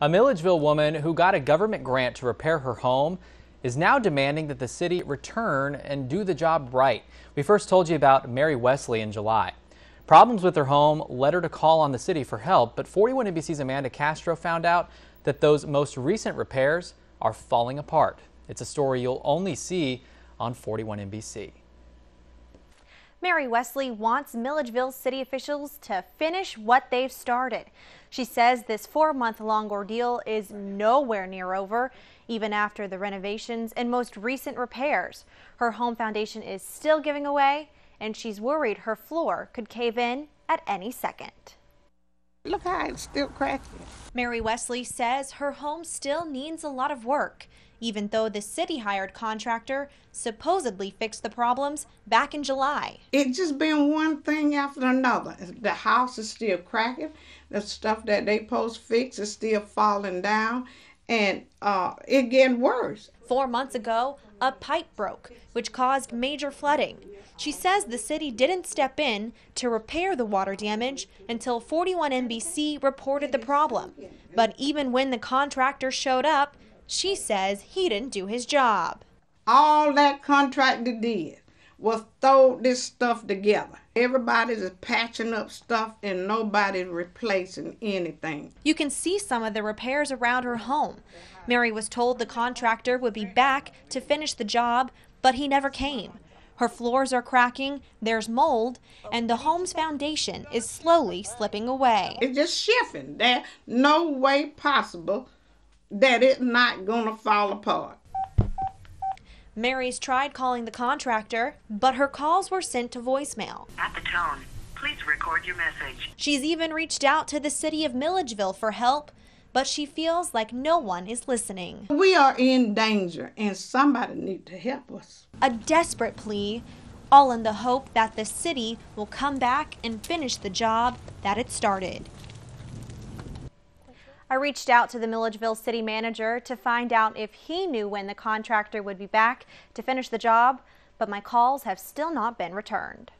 A Milledgeville woman who got a government grant to repair her home is now demanding that the city return and do the job right. We first told you about Mary Wesley in July. Problems with her home led her to call on the city for help, but 41 NBC's Amanda Castro found out that those most recent repairs are falling apart. It's a story you'll only see on 41 NBC. Mary Wesley wants Milledgeville city officials to finish what they've started. She says this four month long ordeal is nowhere near over, even after the renovations and most recent repairs. Her home foundation is still giving away, and she's worried her floor could cave in at any second. Look how it's still cracking. Mary Wesley says her home still needs a lot of work even though the city hired contractor supposedly fixed the problems back in July. It's just been one thing after another. The house is still cracking. The stuff that they post fix is still falling down, and uh, it getting worse. Four months ago, a pipe broke, which caused major flooding. She says the city didn't step in to repair the water damage until 41 NBC reported the problem. But even when the contractor showed up, she says he didn't do his job. All that contractor did was throw this stuff together. Everybody's is patching up stuff and nobody's replacing anything. You can see some of the repairs around her home. Mary was told the contractor would be back to finish the job, but he never came. Her floors are cracking, there's mold, and the home's foundation is slowly slipping away. It's just shifting. There's no way possible that it's not going to fall apart. Mary's tried calling the contractor, but her calls were sent to voicemail. At the tone, please record your message. She's even reached out to the city of Milledgeville for help, but she feels like no one is listening. We are in danger and somebody needs to help us. A desperate plea, all in the hope that the city will come back and finish the job that it started. I reached out to the Milledgeville city manager to find out if he knew when the contractor would be back to finish the job, but my calls have still not been returned.